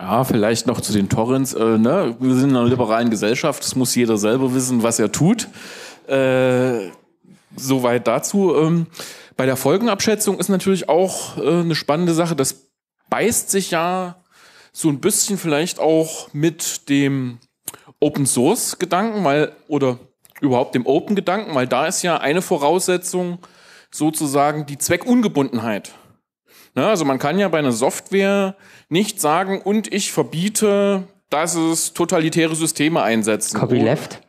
[SPEAKER 4] Ja, vielleicht noch zu den Torrents. Äh, ne? Wir sind in einer liberalen Gesellschaft, es muss jeder selber wissen, was er tut. Äh, Soweit dazu. Ähm, bei der Folgenabschätzung ist natürlich auch äh, eine spannende Sache. Das beißt sich ja so ein bisschen vielleicht auch mit dem Open Source Gedanken, weil, oder überhaupt dem Open Gedanken, weil da ist ja eine Voraussetzung sozusagen die Zweckungebundenheit. Ja, also man kann ja bei einer Software nicht sagen, und ich verbiete, dass es totalitäre Systeme einsetzen.
[SPEAKER 1] Copyleft?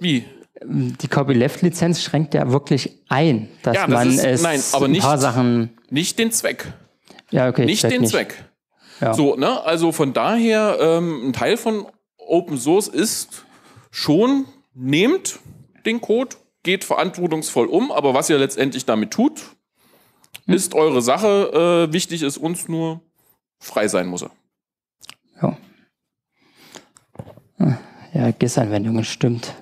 [SPEAKER 4] Wie?
[SPEAKER 1] die Copyleft-Lizenz schränkt ja wirklich ein, dass ja, das man ist, es
[SPEAKER 4] nein, aber
[SPEAKER 1] nicht, ein paar Sachen.
[SPEAKER 4] Nicht den Zweck.
[SPEAKER 1] Ja, okay.
[SPEAKER 4] Nicht den nicht. Zweck. Ja. So, ne? Also von daher, ähm, ein Teil von Open Source ist schon, nehmt den Code, geht verantwortungsvoll um, aber was ihr letztendlich damit tut, ist eure Sache. Äh, wichtig ist uns nur, frei sein muss er.
[SPEAKER 1] Ja. Ja, GIS-Anwendungen stimmt.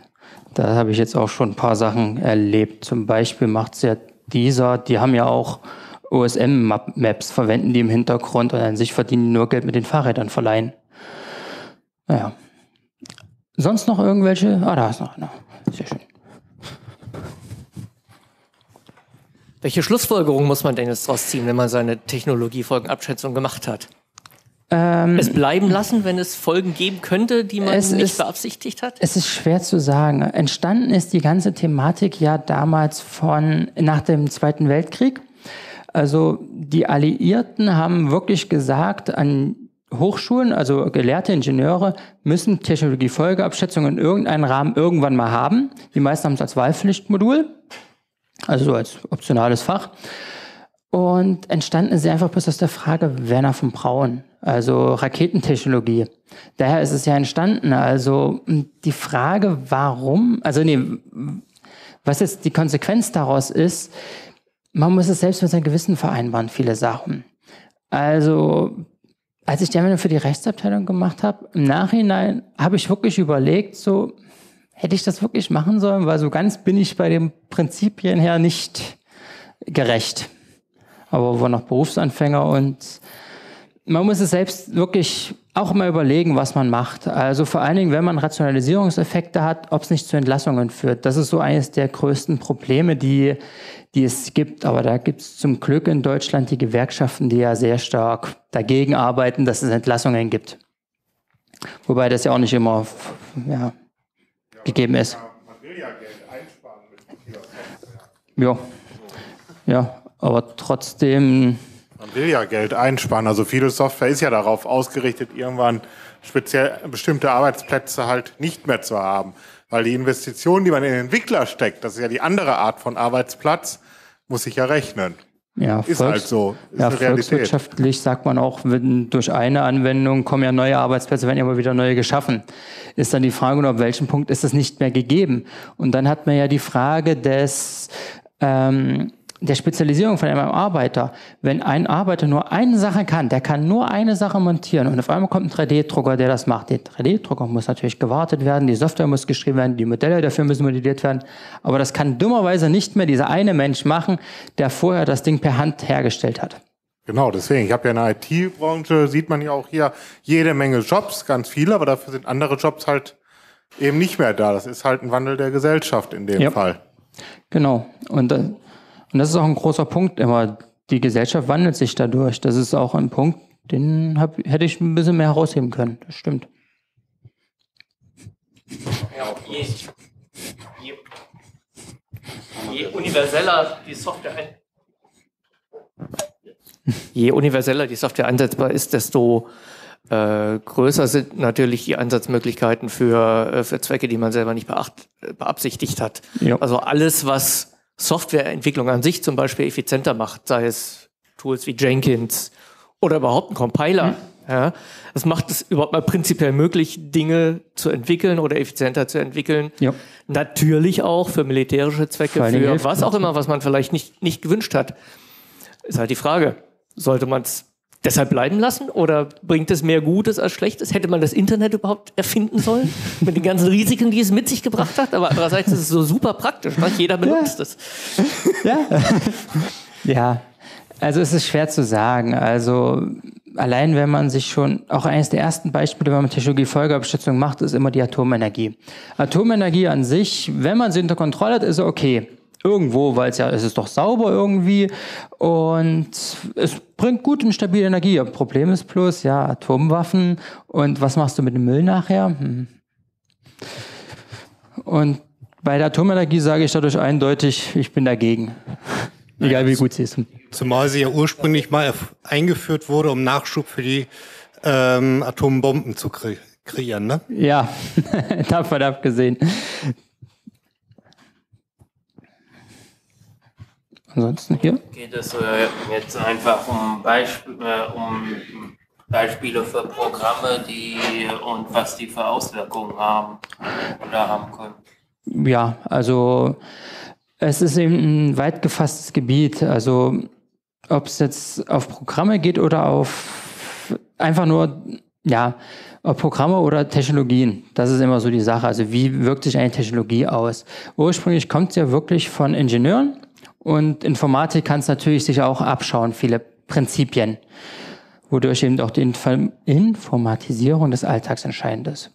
[SPEAKER 1] Da habe ich jetzt auch schon ein paar Sachen erlebt. Zum Beispiel macht es ja dieser, die haben ja auch OSM-Maps, verwenden die im Hintergrund und an sich verdienen die nur Geld mit den Fahrrädern verleihen. Naja. Sonst noch irgendwelche? Ah, da ist noch einer. Sehr schön.
[SPEAKER 5] Welche Schlussfolgerung muss man denn jetzt daraus ziehen, wenn man seine Technologiefolgenabschätzung gemacht hat?
[SPEAKER 1] Ähm,
[SPEAKER 5] Es bleiben lassen, wenn es Folgen geben könnte, die man nicht
[SPEAKER 1] ist-
[SPEAKER 5] beabsichtigt hat?
[SPEAKER 1] Es ist schwer zu sagen. Entstanden ist die ganze Thematik ja damals von nach dem Zweiten Weltkrieg. Also die Alliierten haben wirklich gesagt, an Hochschulen, also gelehrte Ingenieure, müssen Technologiefolgeabschätzungen in irgendeinem Rahmen irgendwann mal haben. Die meisten haben es als Wahlpflichtmodul, also so als optionales Fach. Und entstanden ist sie einfach bloß aus der Frage Werner von Braun, also Raketentechnologie. Daher ist es ja entstanden. Also mh, die Frage, warum, also nee, was jetzt die Konsequenz daraus ist, man muss es selbst mit seinem Gewissen vereinbaren, viele Sachen. Also, als ich die Anwendung für die Rechtsabteilung gemacht habe, im Nachhinein habe ich wirklich überlegt, so, hätte ich das wirklich machen sollen, weil so ganz bin ich bei den Prinzipien her nicht gerecht. Aber waren noch Berufsanfänger und man muss es selbst wirklich auch mal überlegen, was man macht. Also vor allen Dingen, wenn man Rationalisierungseffekte hat, ob es nicht zu Entlassungen führt. Das ist so eines der größten Probleme, die, die es gibt. Aber da gibt es zum Glück in Deutschland die Gewerkschaften, die ja sehr stark dagegen arbeiten, dass es Entlassungen gibt. Wobei das ja auch nicht immer ja, gegeben ist.
[SPEAKER 6] Ja,
[SPEAKER 1] ja aber trotzdem
[SPEAKER 6] Man will ja Geld einsparen. Also viele Software ist ja darauf ausgerichtet, irgendwann speziell bestimmte Arbeitsplätze halt nicht mehr zu haben. Weil die Investition, die man in den Entwickler steckt, das ist ja die andere Art von Arbeitsplatz, muss sich ja rechnen.
[SPEAKER 1] Ja,
[SPEAKER 6] Ist halt so. Ist
[SPEAKER 1] ja, volkswirtschaftlich sagt man auch, wenn durch eine Anwendung kommen ja neue Arbeitsplätze, werden ja immer wieder neue geschaffen. Ist dann die Frage, nur ab welchem Punkt ist das nicht mehr gegeben? Und dann hat man ja die Frage des, ähm, der Spezialisierung von einem Arbeiter. Wenn ein Arbeiter nur eine Sache kann, der kann nur eine Sache montieren und auf einmal kommt ein 3D-Drucker, der das macht. Der 3D-Drucker muss natürlich gewartet werden, die Software muss geschrieben werden, die Modelle dafür müssen modelliert werden. Aber das kann dummerweise nicht mehr dieser eine Mensch machen, der vorher das Ding per Hand hergestellt hat.
[SPEAKER 6] Genau, deswegen. Ich habe ja in der IT-Branche, sieht man ja auch hier jede Menge Jobs, ganz viele, aber dafür sind andere Jobs halt eben nicht mehr da. Das ist halt ein Wandel der Gesellschaft in dem
[SPEAKER 1] Ja.
[SPEAKER 6] Fall.
[SPEAKER 1] Genau. Und, äh, und das ist auch ein großer Punkt immer. Die Gesellschaft wandelt sich dadurch. Das ist auch ein Punkt, den hab, hätte ich ein bisschen mehr herausheben können. Das stimmt.
[SPEAKER 5] Ja, je, je, je universeller die Software je universeller die Software einsetzbar ist, desto äh, größer sind natürlich die Einsatzmöglichkeiten für, äh, für Zwecke, die man selber nicht beacht, beabsichtigt hat.
[SPEAKER 1] Ja.
[SPEAKER 5] Also alles, was Softwareentwicklung an sich zum Beispiel effizienter macht, sei es Tools wie Jenkins oder überhaupt ein Compiler. Ja, das macht es überhaupt mal prinzipiell möglich, Dinge zu entwickeln oder effizienter zu entwickeln.
[SPEAKER 1] Ja.
[SPEAKER 5] Natürlich auch für militärische Zwecke,
[SPEAKER 1] Dingen
[SPEAKER 5] für
[SPEAKER 1] hilft
[SPEAKER 5] was auch immer, was man vielleicht nicht, nicht gewünscht hat. Ist halt die Frage, sollte man es deshalb bleiben lassen oder bringt es mehr Gutes als Schlechtes? Hätte man das Internet überhaupt erfinden sollen? mit den ganzen Risiken, die es mit sich gebracht hat? Aber andererseits ist es so super praktisch. Ne? Jeder benutzt es.
[SPEAKER 1] Ja. ja. Also es ist schwer zu sagen. Also allein wenn man sich schon, auch eines der ersten Beispiele, wenn man Technologie-Folgeabschätzung macht, ist immer die Atomenergie. Atomenergie an sich, wenn man sie unter Kontrolle hat, ist okay. Irgendwo, weil es ja, es ist doch sauber irgendwie und es bringt gut und stabile Energie. Problem ist bloß, ja, Atomwaffen und was machst du mit dem Müll nachher? Hm. Und bei der Atomenergie sage ich dadurch eindeutig, ich bin dagegen. Egal wie gut sie ist.
[SPEAKER 7] Zumal sie ja ursprünglich mal eingeführt wurde, um Nachschub für die ähm, Atombomben zu kre kreieren. Ne?
[SPEAKER 1] Ja, davon abgesehen. Ansonsten hier?
[SPEAKER 2] Geht es äh, jetzt einfach um, Beisp äh, um Beispiele für Programme, die und was die für Auswirkungen haben oder haben können?
[SPEAKER 1] Ja, also es ist eben ein weit gefasstes Gebiet. Also ob es jetzt auf Programme geht oder auf einfach nur, ja, ob Programme oder Technologien. Das ist immer so die Sache. Also wie wirkt sich eine Technologie aus? Ursprünglich kommt es ja wirklich von Ingenieuren und Informatik kann es natürlich sich auch abschauen, viele Prinzipien, wodurch eben auch die Info Informatisierung des Alltags entscheidend ist.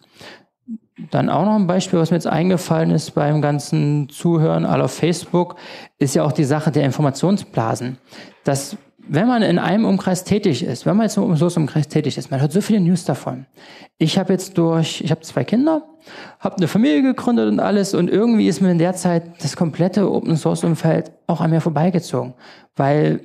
[SPEAKER 1] Dann auch noch ein Beispiel, was mir jetzt eingefallen ist beim ganzen Zuhören aller Facebook, ist ja auch die Sache der Informationsblasen. Dass, wenn man in einem Umkreis tätig ist, wenn man jetzt im Umkreis tätig ist, man hört so viele News davon. Ich habe jetzt durch, ich habe zwei Kinder, habe eine Familie gegründet und alles und irgendwie ist mir in der Zeit das komplette Open Source Umfeld auch an mir vorbeigezogen, weil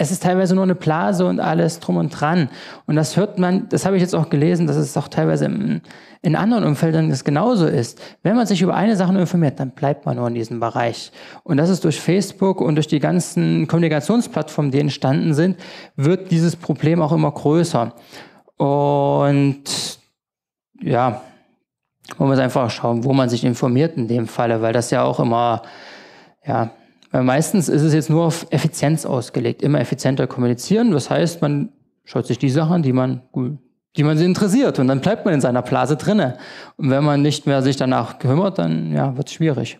[SPEAKER 1] es ist teilweise nur eine Blase und alles drum und dran. Und das hört man, das habe ich jetzt auch gelesen, dass es auch teilweise in, in anderen Umfeldern das genauso ist. Wenn man sich über eine Sache informiert, dann bleibt man nur in diesem Bereich. Und das ist durch Facebook und durch die ganzen Kommunikationsplattformen, die entstanden sind, wird dieses Problem auch immer größer. Und ja, man muss einfach schauen, wo man sich informiert in dem Falle, weil das ja auch immer, ja, weil meistens ist es jetzt nur auf Effizienz ausgelegt, immer effizienter kommunizieren. Das heißt, man schaut sich die Sachen, die man die man interessiert und dann bleibt man in seiner Blase drinne. Und wenn man nicht mehr sich danach kümmert, dann ja, wird es schwierig.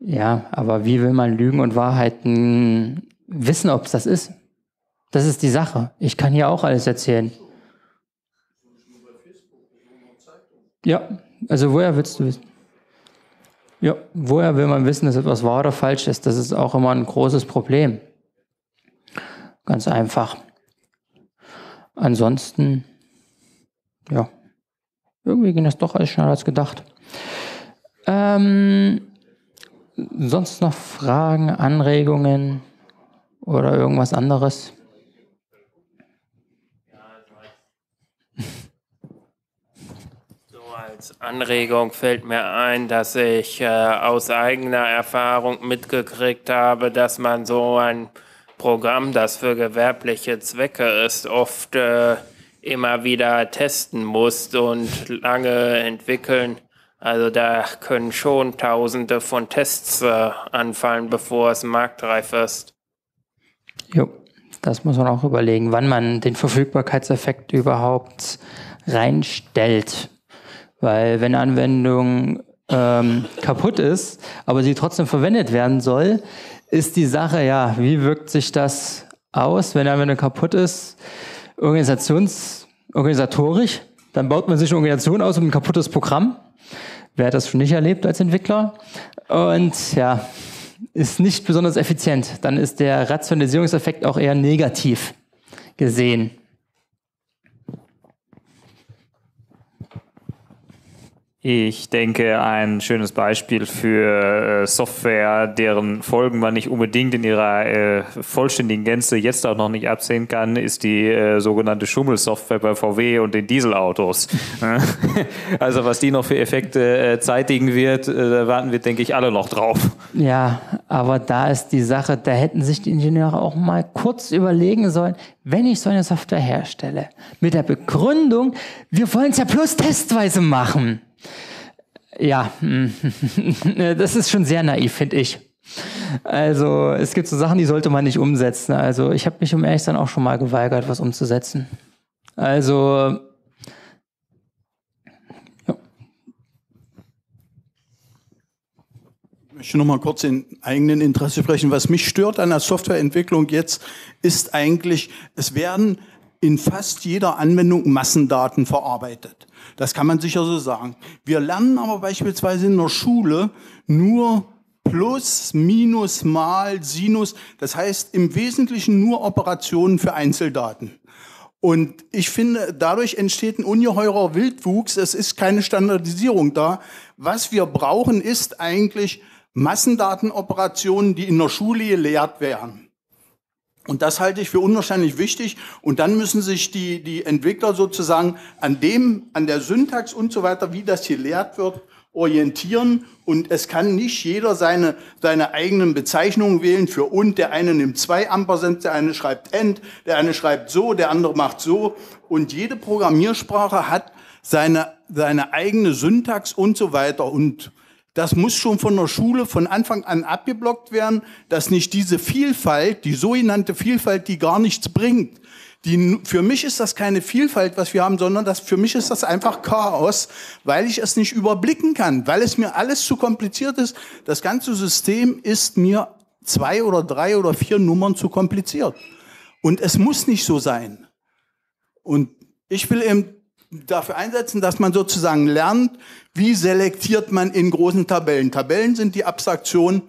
[SPEAKER 1] Ja, aber wie will man Lügen und Wahrheiten wissen, ob es das ist? Das ist die Sache. Ich kann hier auch alles erzählen. Ja, also woher willst du wissen? Ja, woher will man wissen, dass etwas wahr oder falsch ist? Das ist auch immer ein großes Problem. Ganz einfach. Ansonsten, ja, irgendwie ging das doch alles schneller als gedacht. Ähm, sonst noch Fragen, Anregungen oder irgendwas anderes?
[SPEAKER 2] Als Anregung fällt mir ein, dass ich äh, aus eigener Erfahrung mitgekriegt habe, dass man so ein Programm, das für gewerbliche Zwecke ist, oft äh, immer wieder testen muss und lange entwickeln. Also da können schon Tausende von Tests äh, anfallen, bevor es marktreif ist.
[SPEAKER 1] Jo, das muss man auch überlegen, wann man den Verfügbarkeitseffekt überhaupt reinstellt. Weil wenn Anwendung ähm, kaputt ist, aber sie trotzdem verwendet werden soll, ist die Sache, ja, wie wirkt sich das aus, wenn Anwendung kaputt ist? Organisations, organisatorisch, dann baut man sich eine Organisation aus um ein kaputtes Programm. Wer hat das schon nicht erlebt als Entwickler? Und ja, ist nicht besonders effizient. Dann ist der Rationalisierungseffekt auch eher negativ gesehen.
[SPEAKER 8] Ich denke, ein schönes Beispiel für äh, Software, deren Folgen man nicht unbedingt in ihrer äh, vollständigen Gänze jetzt auch noch nicht absehen kann, ist die äh, sogenannte Schummelsoftware bei VW und den Dieselautos. also was die noch für Effekte äh, zeitigen wird, äh, da warten wir, denke ich, alle noch drauf.
[SPEAKER 1] Ja, aber da ist die Sache, da hätten sich die Ingenieure auch mal kurz überlegen sollen, wenn ich so eine Software herstelle, mit der Begründung, wir wollen es ja bloß testweise machen ja, das ist schon sehr naiv, finde ich. Also es gibt so Sachen, die sollte man nicht umsetzen. Also ich habe mich um ehrlich sein auch schon mal geweigert, was umzusetzen. Also.
[SPEAKER 9] Ich möchte noch mal kurz in eigenen Interesse sprechen. Was mich stört an der Softwareentwicklung jetzt, ist eigentlich, es werden in fast jeder Anwendung Massendaten verarbeitet. Das kann man sicher so sagen. Wir lernen aber beispielsweise in der Schule nur Plus, Minus, Mal, Sinus. Das heißt im Wesentlichen nur Operationen für Einzeldaten. Und ich finde, dadurch entsteht ein ungeheurer Wildwuchs. Es ist keine Standardisierung da. Was wir brauchen, ist eigentlich Massendatenoperationen, die in der Schule gelehrt werden. Und das halte ich für unwahrscheinlich wichtig. Und dann müssen sich die, die Entwickler sozusagen an dem, an der Syntax und so weiter, wie das hier lehrt wird, orientieren und es kann nicht jeder seine, seine eigenen Bezeichnungen wählen für und. Der eine nimmt zwei Ampersand, der eine schreibt end, der eine schreibt so, der andere macht so. Und jede Programmiersprache hat seine, seine eigene Syntax und so weiter. Und das muss schon von der Schule von Anfang an abgeblockt werden, dass nicht diese Vielfalt, die sogenannte Vielfalt, die gar nichts bringt, die, für mich ist das keine Vielfalt, was wir haben, sondern das, für mich ist das einfach Chaos, weil ich es nicht überblicken kann, weil es mir alles zu kompliziert ist. Das ganze System ist mir zwei oder drei oder vier Nummern zu kompliziert. Und es muss nicht so sein. Und ich will eben dafür einsetzen, dass man sozusagen lernt, wie selektiert man in großen Tabellen. Tabellen sind die Abstraktion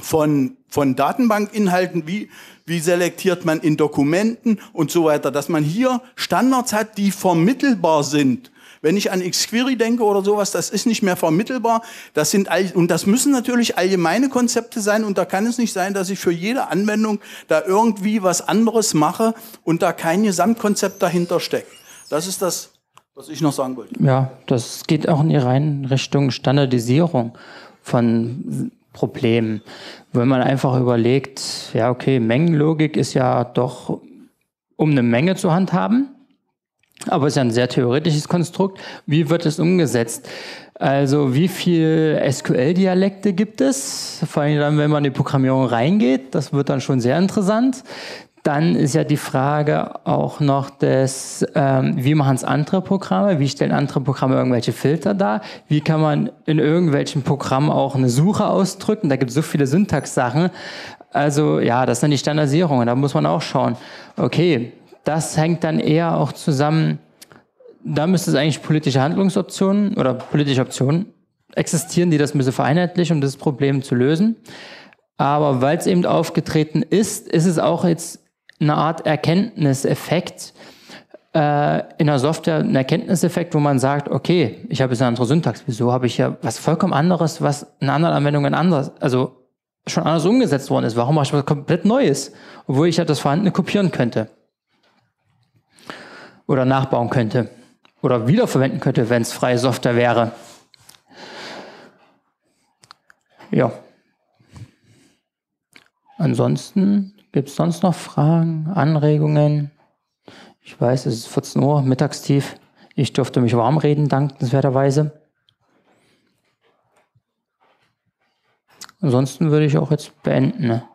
[SPEAKER 9] von, von Datenbankinhalten, wie, wie selektiert man in Dokumenten und so weiter, dass man hier Standards hat, die vermittelbar sind. Wenn ich an XQuery denke oder sowas, das ist nicht mehr vermittelbar. Das sind all, und das müssen natürlich allgemeine Konzepte sein und da kann es nicht sein, dass ich für jede Anwendung da irgendwie was anderes mache und da kein Gesamtkonzept dahinter steckt. Das ist das, was ich noch sagen wollte.
[SPEAKER 1] Ja, das geht auch in die rein Richtung Standardisierung von Problemen. Wenn man einfach überlegt, ja, okay, Mengenlogik ist ja doch, um eine Menge zu handhaben, aber es ist ja ein sehr theoretisches Konstrukt. Wie wird es umgesetzt? Also wie viel SQL-Dialekte gibt es? Vor allem dann, wenn man in die Programmierung reingeht, das wird dann schon sehr interessant. Dann ist ja die Frage auch noch des, ähm, wie machen es andere Programme? Wie stellen andere Programme irgendwelche Filter dar? Wie kann man in irgendwelchen Programmen auch eine Suche ausdrücken? Da gibt es so viele Syntax-Sachen. Also ja, das sind die Standardisierungen. Da muss man auch schauen. Okay, das hängt dann eher auch zusammen. Da müsste es eigentlich politische Handlungsoptionen oder politische Optionen existieren, die das bisschen vereinheitlichen, um das Problem zu lösen. Aber weil es eben aufgetreten ist, ist es auch jetzt eine Art Erkenntniseffekt äh, in der Software, ein Erkenntniseffekt, wo man sagt, okay, ich habe jetzt eine andere Syntax, wieso habe ich ja was vollkommen anderes, was in anderen Anwendungen anders, also schon anders umgesetzt worden ist. Warum mache ich was komplett Neues, obwohl ich ja das Vorhandene kopieren könnte oder nachbauen könnte oder wiederverwenden könnte, wenn es freie Software wäre. Ja. Ansonsten Gibt es sonst noch Fragen, Anregungen? Ich weiß, es ist 14 Uhr, mittagstief. Ich durfte mich warm reden, dankenswerterweise. Ansonsten würde ich auch jetzt beenden. Ne?